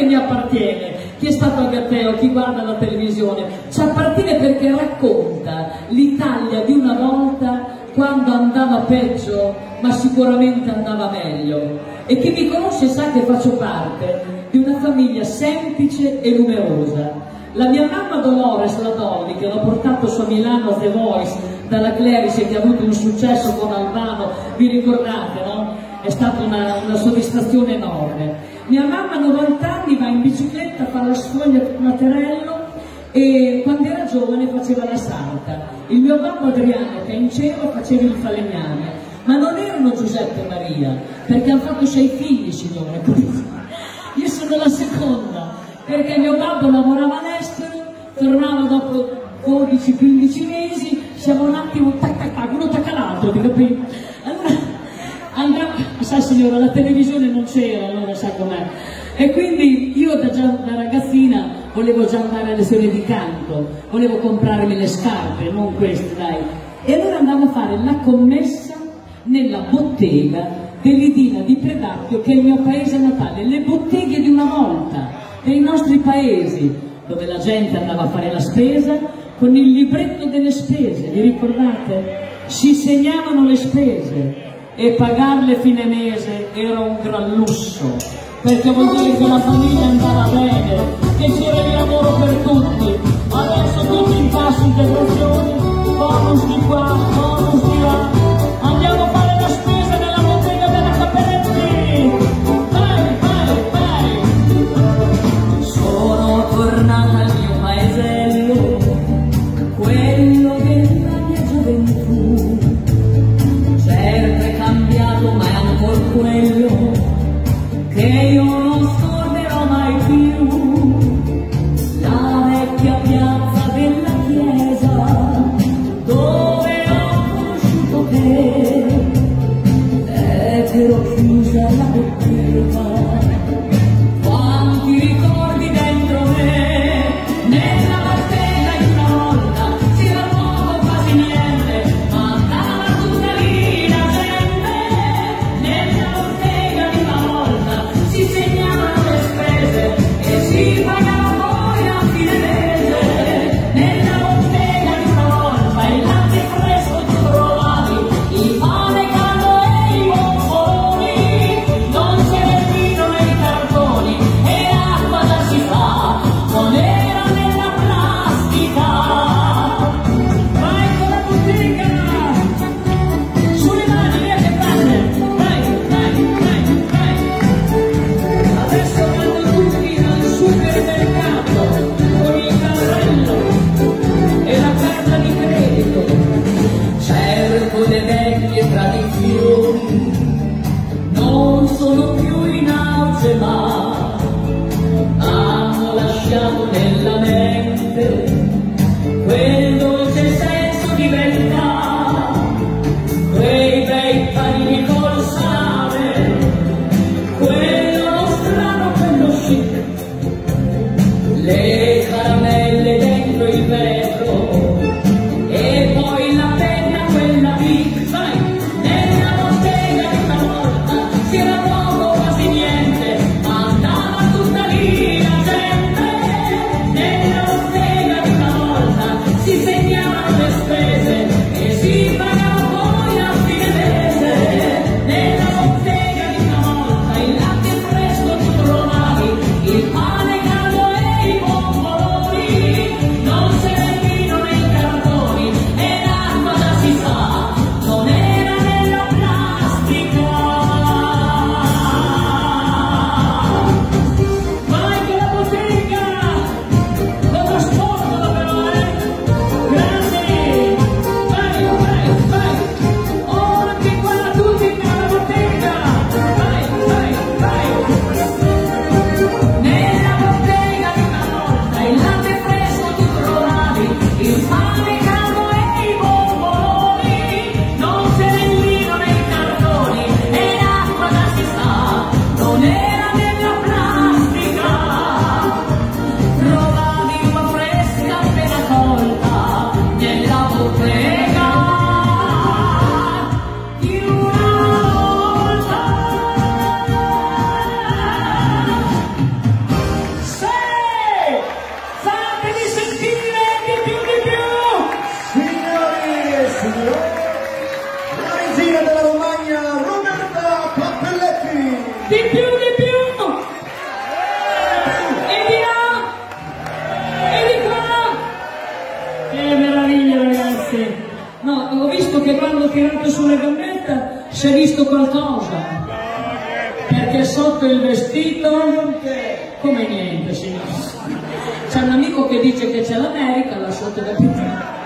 che mi appartiene. Chi è stato al Gatteo, chi guarda la televisione, ci appartiene perché racconta l'Italia di una volta quando andava peggio, ma sicuramente andava meglio. E chi mi conosce sa che faccio parte di una famiglia semplice e numerosa. La mia mamma Dolores Ladolli, che l'ho portato su a Milano The Voice dalla Clerice che ha avuto un successo con Albano, vi ricordate, no? È stata una, una soddisfazione enorme. Mia mamma a 90 anni va in bicicletta, fa la sfoglia Materello e quando era giovane faceva la santa. Il mio babbo Adriano, che è in cielo, faceva il falegname, ma non erano Giuseppe e Maria, perché hanno fatto sei figli, signore. Io sono la seconda, perché mio babbo lavorava all'estero, tornava dopo 12-15 mesi, siamo un attimo signora, la televisione non c'era, allora sa com'è. E quindi io da, già, da ragazzina volevo già andare alle lezioni di canto, volevo comprarmi le scarpe, non queste, dai. E allora andavo a fare la commessa nella bottega dell'Idina di Predacchio, che è il mio paese natale, le botteghe di una volta, dei nostri paesi, dove la gente andava a fare la spesa con il libretto delle spese, vi ricordate? Si segnavano le spese e pagarle fine mese era un gran lusso, perché vuol dire che la famiglia andava bene, che c'era il lavoro per tutti. Adesso tutti in cassa integrazione, bonus di qua, non è la mente signore, la regina della Romagna, Roberta Pappelletti. Di più, di più. E di là. E di qua. Che meraviglia, ragazzi. No, ho visto che quando ho tirato sulla gambetta si è visto qualcosa. Perché sotto il vestito... Come niente, signore. C'è un amico che dice che c'è l'America là sotto la pittura.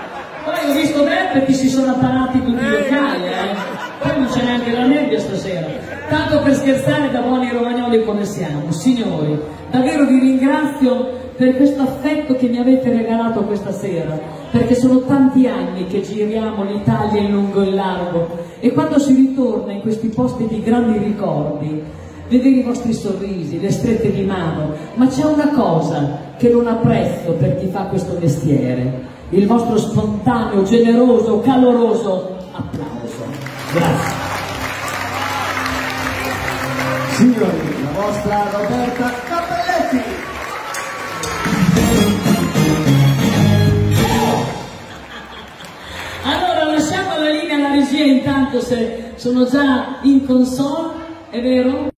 Poi ho visto Beppe che si sono apparati tutti i locali, eh? Poi non c'è neanche la nebbia stasera. Tanto per scherzare da buoni romagnoli come siamo. Signori, davvero vi ringrazio per questo affetto che mi avete regalato questa sera, perché sono tanti anni che giriamo l'Italia in lungo e in largo e quando si ritorna in questi posti di grandi ricordi, vedere i vostri sorrisi, le strette di mano, ma c'è una cosa che non apprezzo per chi fa questo mestiere, il vostro spontaneo, generoso, caloroso applauso. Grazie. Signori, la vostra Roberta Cappelletti. Allora lasciamo la linea alla regia intanto se sono già in console, è vero?